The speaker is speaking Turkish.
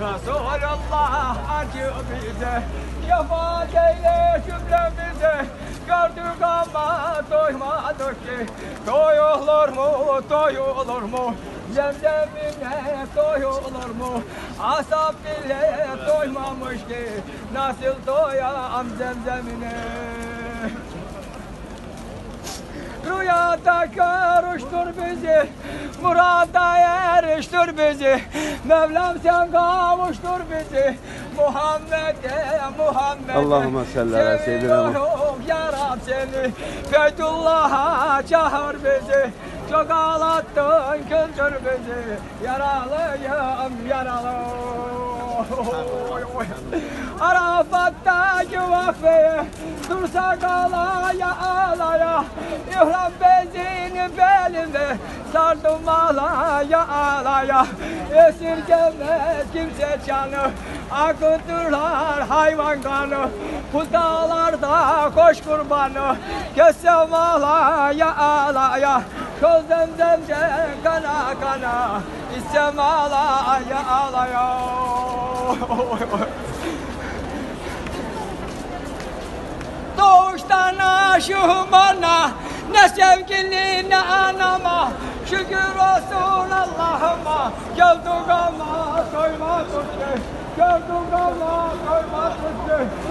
Resulallah acı bize. Şefaat eyle cümlemize. Gördük ama doymadık ki Doyulur mu, doyulur mu? Zemzemine doyulur mu? Asap bile doymamış ki. Nasıl doyam zemzemine? Rüyada görüştür bizi, murada eriştir bizi. Mevlam sen kavuştur bizi, Muhammed'e, Muhammed'e. Allahümme salli ala seyyidina Muhammed. Seviyorum ya Rab seni, Feydullah'a çağır bizi. Çok ağlattın, güldür bizi. Yaralıyım, yaralı. Arafat'taki vakfeye Dursa kalaya alaya İhram bezini belinde Sardım alaya alaya. Esirgemez kimse canı Akıtırlar hayvan kanı. Bu dağlarda koş kurbanı Kessem alaya alaya. Kol zemzemce kana kana İstem alaya alaya. Doğuştan aşığım bana Ne sevgili ne anama Şükür olsun Allah'ıma. Geldik ama doymadık Gördük ama doymadık